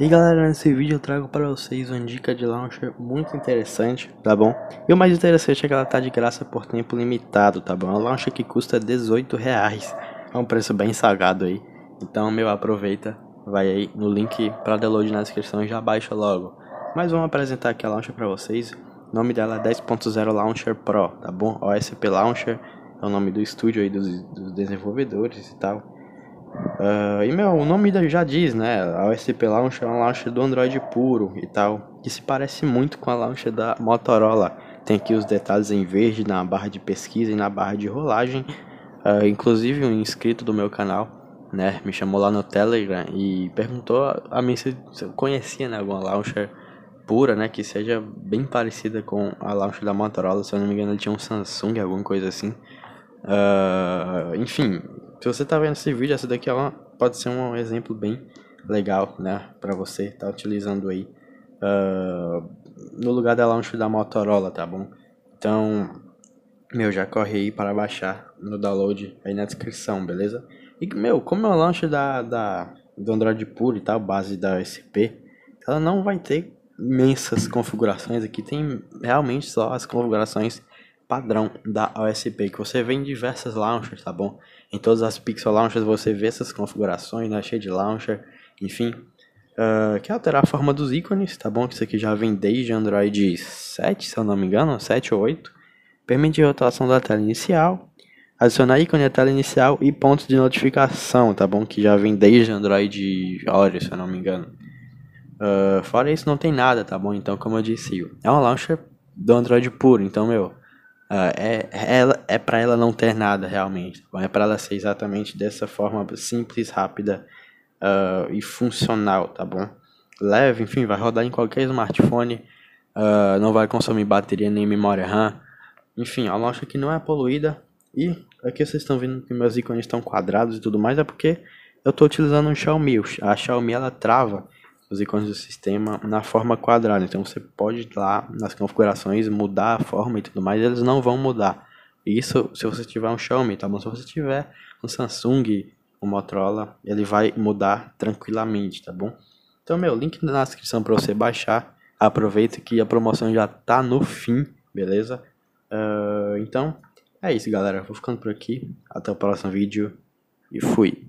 E galera, nesse vídeo eu trago para vocês uma dica de launcher muito interessante, tá bom? E o mais interessante é que ela tá de graça por tempo limitado, tá bom? É uma launcher que custa 18 reais, é um preço bem salgado aí. Então, meu, aproveita, vai aí no link para download na descrição e já baixa logo. Mas vamos apresentar aqui a launcher para vocês. O nome dela é 10.0 Launcher Pro, tá bom? OSP Launcher é o nome do estúdio aí dos, dos desenvolvedores e tal. Uh, e meu, o nome já diz, né? A OSP Launcher é um launcher do Android puro e tal, que se parece muito com a launcher da Motorola. Tem aqui os detalhes em verde na barra de pesquisa e na barra de rolagem. Uh, inclusive um inscrito do meu canal, né, me chamou lá no Telegram e perguntou a mim se eu conhecia, né, alguma launcher pura, né, que seja bem parecida com a launcher da Motorola. Se eu não me engano, ele tinha um Samsung, alguma coisa assim. Uh, enfim, se você tá vendo esse vídeo, essa daqui uma, pode ser um exemplo bem legal, né? Pra você tá utilizando aí uh, no lugar da launch da Motorola, tá bom? Então, meu, já corre aí para baixar no download aí na descrição, beleza? E, meu, como é o launch da, da, do Android puro e tal, base da SP, ela não vai ter imensas configurações aqui, tem realmente só as configurações padrão da OSP, que você vê em diversas launchers, tá bom? Em todas as Pixel Launchers você vê essas configurações, né? Cheio de launcher, enfim. Uh, que alterar a forma dos ícones, tá bom? Que isso aqui já vem desde Android 7, se eu não me engano, 7 ou 8. Permite a rotação da tela inicial, adicionar ícone à tela inicial e pontos de notificação, tá bom? Que já vem desde Android Oreo, se eu não me engano. Uh, fora isso, não tem nada, tá bom? Então, como eu disse, é um launcher do Android puro, então, meu, Uh, é, é, é para ela não ter nada realmente. É para ela ser exatamente dessa forma simples, rápida uh, e funcional, tá bom? Leve, enfim, vai rodar em qualquer smartphone, uh, não vai consumir bateria nem memória RAM. Enfim, a loja que não é poluída. E aqui vocês estão vendo que meus ícones estão quadrados e tudo mais, é porque eu estou utilizando um Xiaomi. A Xiaomi ela trava os ícones do sistema na forma quadrada. Então você pode ir lá nas configurações mudar a forma e tudo mais, eles não vão mudar. Isso se você tiver um Xiaomi, tá bom? Se você tiver um Samsung, um Motorola, ele vai mudar tranquilamente, tá bom? Então, meu, link na descrição para você baixar. Aproveita que a promoção já tá no fim, beleza? Uh, então, é isso, galera. Vou ficando por aqui. Até o próximo vídeo e fui.